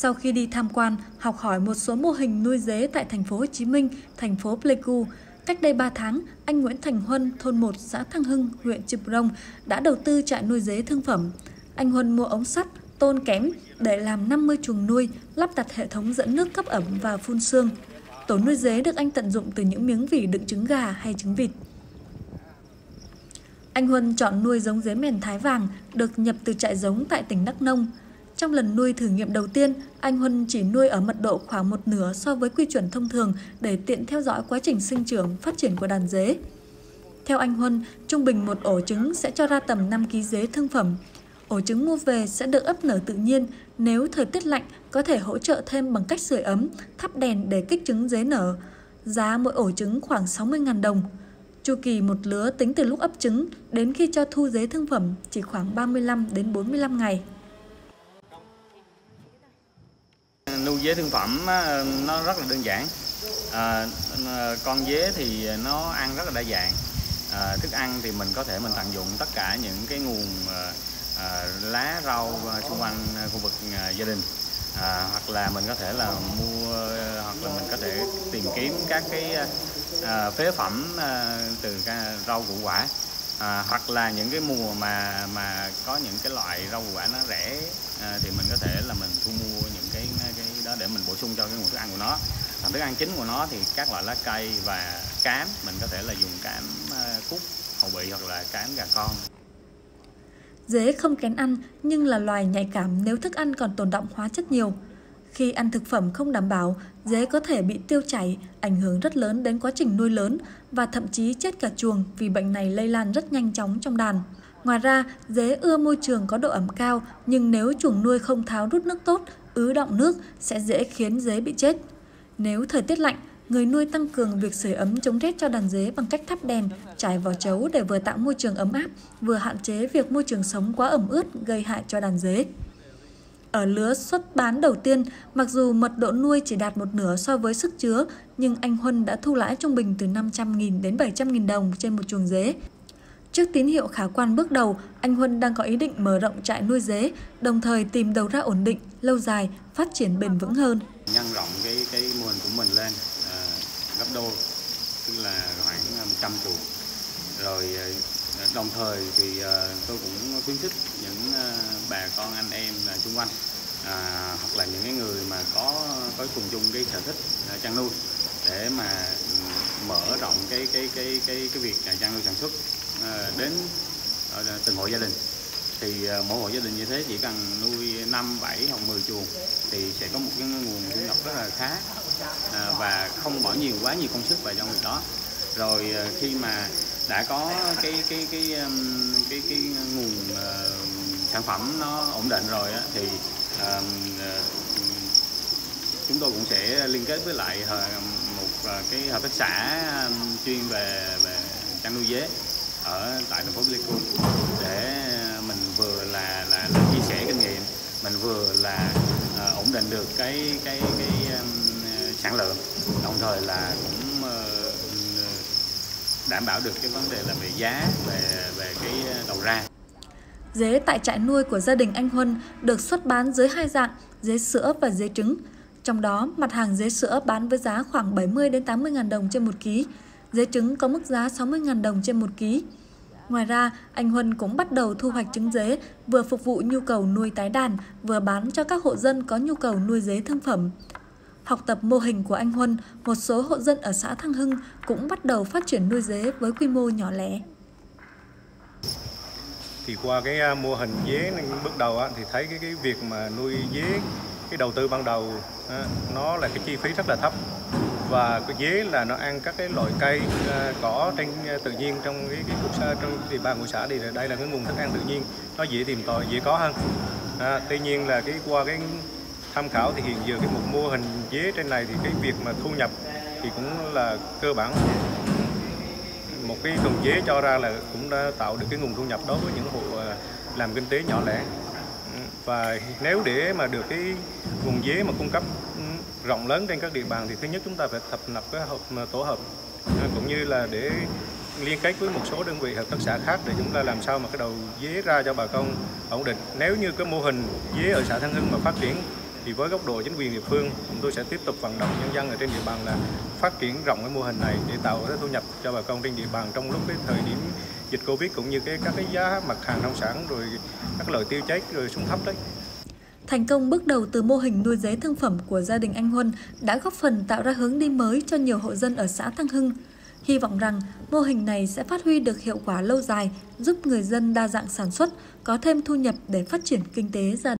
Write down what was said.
Sau khi đi tham quan, học hỏi một số mô hình nuôi dế tại thành phố Hồ Chí Minh, thành phố Pleiku, cách đây 3 tháng, anh Nguyễn Thành Huân, thôn 1, xã Thăng Hưng, huyện Chư Prong đã đầu tư trại nuôi dế thương phẩm. Anh Huân mua ống sắt, tôn kém để làm 50 chuồng nuôi, lắp đặt hệ thống dẫn nước cấp ẩm và phun sương. Tổ nuôi dế được anh tận dụng từ những miếng vỉ đựng trứng gà hay trứng vịt. Anh Huân chọn nuôi giống dế mèn Thái Vàng được nhập từ trại giống tại tỉnh Đắk Nông. Trong lần nuôi thử nghiệm đầu tiên, anh Huân chỉ nuôi ở mật độ khoảng một nửa so với quy chuẩn thông thường để tiện theo dõi quá trình sinh trưởng, phát triển của đàn dế. Theo anh Huân, trung bình một ổ trứng sẽ cho ra tầm 5 kg dế thương phẩm. Ổ trứng mua về sẽ được ấp nở tự nhiên, nếu thời tiết lạnh có thể hỗ trợ thêm bằng cách sưởi ấm, thắp đèn để kích trứng dế nở. Giá mỗi ổ trứng khoảng 60.000 đồng. Chu kỳ một lứa tính từ lúc ấp trứng đến khi cho thu dế thương phẩm chỉ khoảng 35 đến 45 ngày. Nuôi dế thương phẩm nó rất là đơn giản. À, à, con dế thì nó ăn rất là đa dạng. À, thức ăn thì mình có thể mình tận dụng tất cả những cái nguồn à, à lá rau à, xung quanh khu vực à, gia đình à, hoặc là mình có thể là mua hoặc là mình có thể tìm kiếm các cái à, phế phẩm à, từ cái rau củ quả à, hoặc là những cái mùa mà mà có những cái loại rau quả nó rẻ à, thì mình có thể là mình thu mua những cái cái đó để mình bổ sung cho cái nguồn thức ăn của nó còn thức ăn chính của nó thì các loại lá cây và cám mình có thể là dùng cám à, cúc hậu bị hoặc là cám gà con Dế không kén ăn nhưng là loài nhạy cảm nếu thức ăn còn tồn động hóa chất nhiều. Khi ăn thực phẩm không đảm bảo, dế có thể bị tiêu chảy, ảnh hưởng rất lớn đến quá trình nuôi lớn và thậm chí chết cả chuồng vì bệnh này lây lan rất nhanh chóng trong đàn. Ngoài ra, dế ưa môi trường có độ ẩm cao, nhưng nếu chuồng nuôi không tháo rút nước tốt, ứ động nước sẽ dễ khiến dế bị chết. Nếu thời tiết lạnh, người nuôi tăng cường việc sưởi ấm chống rét cho đàn dế bằng cách thắp đèn, trải vỏ chấu để vừa tạo môi trường ấm áp, vừa hạn chế việc môi trường sống quá ẩm ướt gây hại cho đàn dế. Ở lứa xuất bán đầu tiên, mặc dù mật độ nuôi chỉ đạt một nửa so với sức chứa, nhưng anh Huân đã thu lãi trung bình từ 500.000 đến 700.000 đồng trên một chuồng dế. Trước tín hiệu khả quan bước đầu, anh Huân đang có ý định mở rộng trại nuôi dế, đồng thời tìm đầu ra ổn định, lâu dài, phát triển bền vững hơn. Nhân rộng cái cái mô hình của mình lên à, gấp đôi tức là khoảng à, 100 chuồng rồi à, Dạ, đồng thời thì ờ, tôi cũng khuyến khích những ờ, bà con anh em là xung quanh à, hoặc là những cái người mà có có cùng chung cái sở thích chăn nuôi để mà ừ, mở rộng cái cái cái cái cái việc à, chăn nuôi sản xuất đến từng hộ gia đình. Thì mỗi hộ gia đình như thế chỉ cần nuôi 5, 7 hoặc 10 chuồng thì sẽ có một cái nguồn thu nhập rất là khá và không bỏ nhiều quá nhiều công sức vào trong việc đó. Rồi khi mà đã có cái cái cái cái cái, cái nguồn uh, sản phẩm nó ổn định rồi á, thì uh, chúng tôi cũng sẽ liên kết với lại ờ, một cái hợp tác xã chuyên về về chăn nuôi dế ở tại thành phố Pleiku để mình vừa là, là là chia sẻ kinh nghiệm mình vừa là uh, ổn định được cái cái cái um, sản lượng đồng thời là cũng uh, đảm bảo được cái vấn đề là về giá về về cái ờ, đầu ra Dế tại trại nuôi của gia đình anh Huân được xuất bán dưới hai dạng, dế sữa và dế trứng. Trong đó, mặt hàng dế sữa bán với giá khoảng 70 đến 80 000 đồng trên một ký. Dế trứng có mức giá 60 000 đồng trên một ký. Ngoài ra, anh Huân cũng bắt đầu thu hoạch trứng dế, vừa phục vụ nhu cầu nuôi tái đàn, vừa bán cho các hộ dân có nhu cầu nuôi dế thương phẩm. Học tập mô hình của anh Huân, một số hộ dân ở xã Thăng Hưng cũng bắt đầu phát triển nuôi dế với quy mô nhỏ lẻ. Thì qua cái à, mô hình dế bước đầu thì thấy cái cái việc mà nuôi dế cái đầu tư ban đầu nó là cái chi phí rất là thấp. Và cái dế là nó ăn các cái loại cây à, cỏ trên à, tự nhiên trong cái cái quốc xã trong địa bàn của xã thì đây là cái nguồn thức ăn tự nhiên. Nó dễ tìm tòi dễ có hơn. À, tuy nhiên là cái qua cái tham khảo thì hiện giờ cái một mô hình dế trên này thì cái việc mà thu nhập thì cũng là cơ bản. Một cái tuần dế cho ra là cũng đã tạo được cái nguồn thu nhập đối với những hộ à, làm kinh tế nhỏ lẻ. Ừ, và nếu để mà được cái nguồn dế mà cung cấp ừ, rộng lớn trên các địa bàn thì thứ nhất chúng ta phải thập lập cái hợp à, tổ hợp. À, cũng như là để liên kết với một số đơn vị hợp tác xã khác để chúng ta làm sao mà cái đầu dế ra cho bà con ổn định. Nếu như cái mô hình dế ở xã Thanh Hưng mà phát triển thì với góc độ chính quyền địa phương chúng tôi sẽ tiếp tục vận động nhân dân ở trên địa bàn là phát triển rộng cái mô hình này để tạo cái thu nhập cho bà con trên địa bàn trong lúc cái thời điểm dịch covid cũng như cái các cái giá mặt hàng nông sản rồi các loại tiêu chết rồi xuống thấp đấy Thành công bước đầu từ mô hình nuôi dế thương phẩm của gia đình anh Huân đã góp phần tạo ra hướng đi mới cho nhiều hộ dân ở xã Thăng Hưng. Hy vọng rằng mô hình này sẽ phát huy được hiệu quả lâu dài, giúp người dân đa dạng sản xuất, có thêm thu nhập để phát triển kinh tế gia đình.